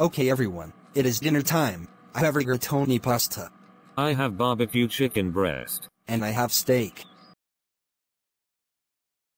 Okay everyone, it is dinner time. I have rigatoni pasta. I have barbecue chicken breast. And I have steak.